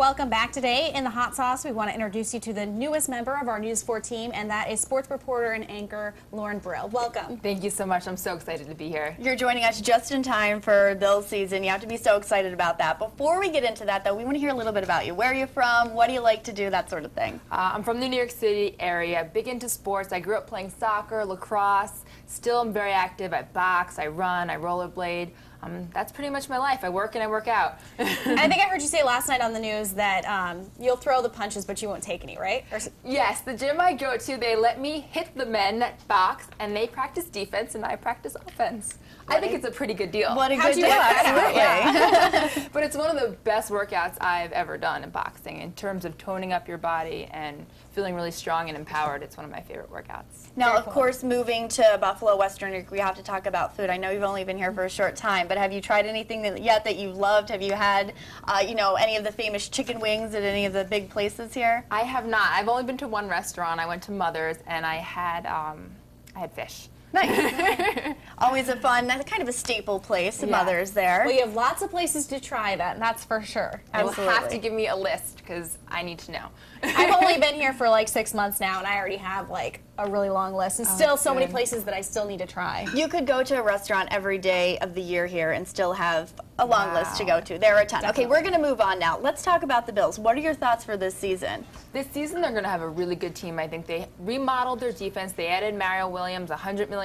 Welcome back today in the Hot Sauce. We want to introduce you to the newest member of our News 4 team, and that is sports reporter and anchor Lauren Brill. Welcome. Thank you so much. I'm so excited to be here. You're joining us just in time for Bills season. You have to be so excited about that. Before we get into that, though, we want to hear a little bit about you. Where are you from? What do you like to do? That sort of thing. Uh, I'm from the New York City area, big into sports. I grew up playing soccer, lacrosse. Still, I'm very active. I box, I run, I rollerblade. Um, that's pretty much my life. I work and I work out. I think I heard you say last night on the news that um, you'll throw the punches, but you won't take any, right? Or, yes, the gym I go to, they let me hit the men that box, and they practice defense, and I practice offense. I think it's a pretty good deal. What a How'd good deal. work that Absolutely. But it's one of the best workouts I've ever done in boxing in terms of toning up your body and feeling really strong and empowered. It's one of my favorite workouts. Now, Very of cool. course, moving to Buffalo, Western New York, we have to talk about food. I know you've only been here for a short time, but have you tried anything that, yet that you've loved? Have you had, uh, you know, any of the famous chicken wings at any of the big places here? I have not. I've only been to one restaurant. I went to Mother's and I had um, I had fish. Nice. Always a fun, that's kind of a staple place. Yeah. Mother's there. well, you have lots of places to try that, that's for sure. Absolutely. You'll have to give me a list because I need to know. I've only been here for like six months now, and I already have like a really long list, and oh, still so many places that I still need to try. You could go to a restaurant every day of the year here and still have a long list to go to. There are a ton. Okay, we're going to move on now. Let's talk about the Bills. What are your thoughts for this season? This season, they're going to have a really good team. I think they remodeled their defense. They added Mario Williams, $100 million.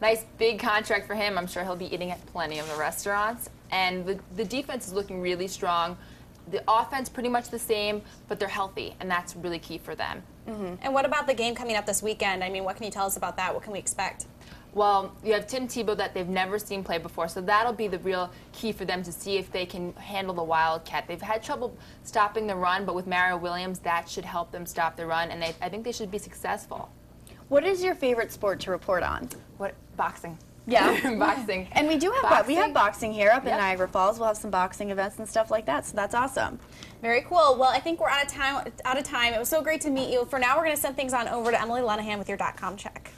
Nice big contract for him. I'm sure he'll be eating at plenty of the restaurants. And the, the defense is looking really strong. The offense, pretty much the same, but they're healthy, and that's really key for them. Mm-hmm. And what about the game coming up this weekend? I mean, what can you tell us about that? What can we expect? Well, you have Tim Tebow that they've never seen play before, so that'll be the real key for them to see if they can handle the Wildcat. They've had trouble stopping the run, but with Mario Williams, that should help them stop the run, and they, I think they should be successful. What is your favorite sport to report on? What boxing? Yeah. boxing. And we do have bo- we have Boxing. boxing here up in Niagara Falls. We'll have some boxing events and stuff like that. So that's awesome. Very cool. Well, I think we're out of time. Out of time. It was so great to meet you. For now, we're going to send things on over to Emily Lenahan with your dot com check.